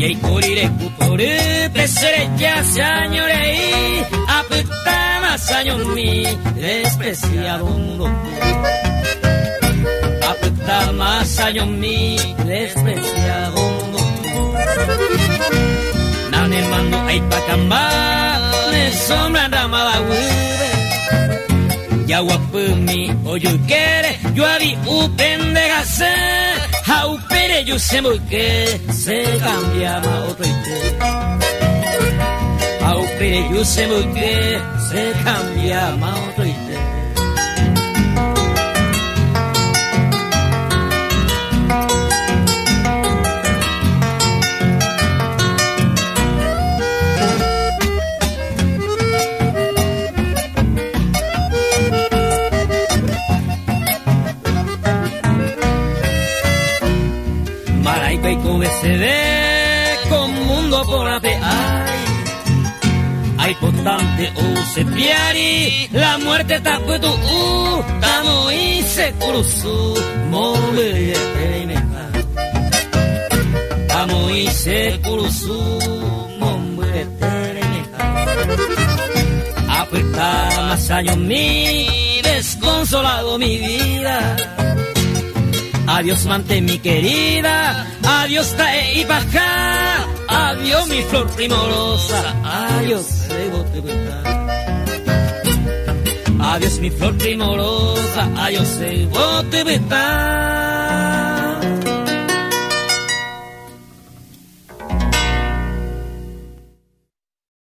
Y ahí por ir el cupor, pesere ya se añore ahí, a puta más añor mi, despreciado mundo. A puta más añor mi, despreciado mundo. Nan hermano, ahí pa' cambar, en sombra en rama da hueve. Ya guapo mi, hoy yo quiere, yo a di uh, upen de gase, a yo yo se que se cambia ma otro ite. Au pere yo se que se cambia ma otro ite. se ve con mundo por ate ay ay potante o se piari. La muerte tapu tu u tamo y se cruzu mole tamo y se cruzu mole apuesta más años mi desconsolado mi vida Adiós, mante mi querida. Adiós, tae y baja. Adiós, mi flor primorosa. Adiós, Adiós, mi flor primorosa. Adiós, bote